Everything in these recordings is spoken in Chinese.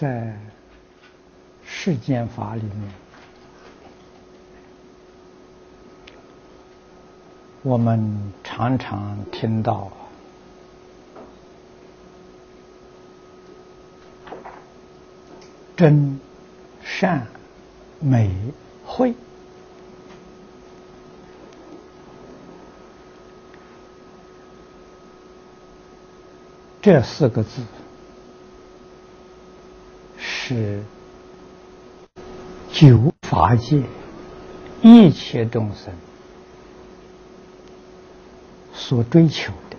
在世间法里面，我们常常听到真、善、美、慧这四个字。是九法界一切众生所追求的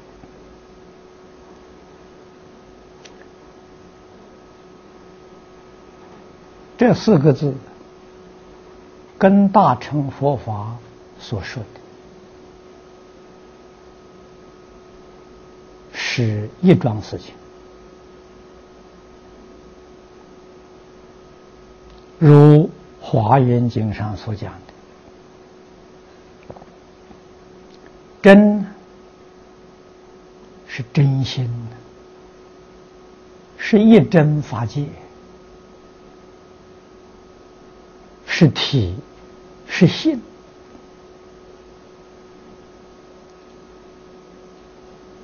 这四个字，跟大乘佛法所说的是一桩事情。如《华严经》上所讲的，真是真心的，是一真法界，是体，是性。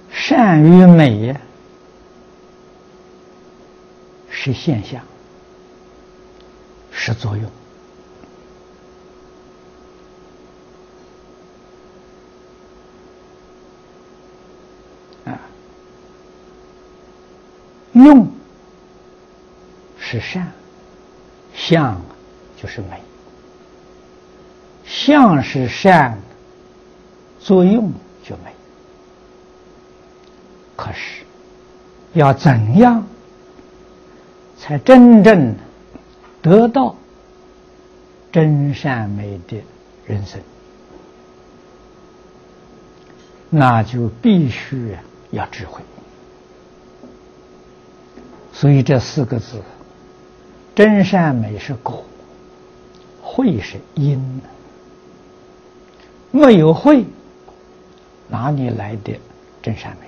善与美，是现象。是作用，用是善，相就是美，相是善，作用就美。可是要怎样才真正？得到真善美的人生，那就必须要智慧。所以这四个字，真善美是果，慧是因。没有慧，哪里来的真善美？